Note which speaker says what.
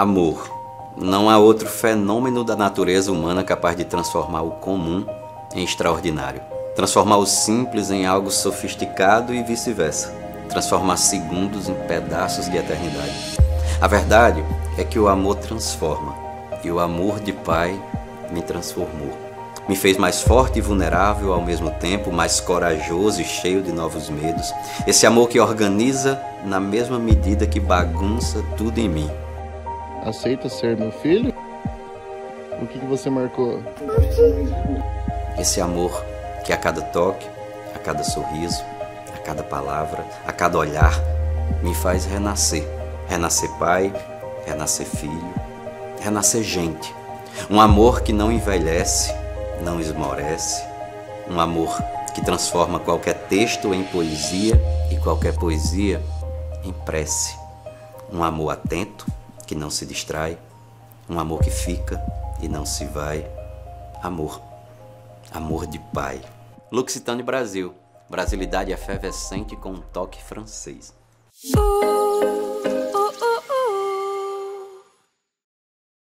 Speaker 1: Amor. Não há outro fenômeno da natureza humana capaz de transformar o comum em extraordinário. Transformar o simples em algo sofisticado e vice-versa. Transformar segundos em pedaços de eternidade. A verdade é que o amor transforma e o amor de pai me transformou. Me fez mais forte e vulnerável ao mesmo tempo, mais corajoso e cheio de novos medos. Esse amor que organiza na mesma medida que bagunça tudo em mim.
Speaker 2: Aceita ser meu filho? O que, que você marcou?
Speaker 1: Esse amor que a cada toque, a cada sorriso, a cada palavra, a cada olhar, me faz renascer. Renascer pai, renascer filho, renascer gente. Um amor que não envelhece, não esmorece. Um amor que transforma qualquer texto em poesia e qualquer poesia em prece. Um amor atento, que não se distrai, um amor que fica e não se vai. Amor. Amor de pai. Luxitane Brasil. Brasilidade efervescente com um toque francês. Uh.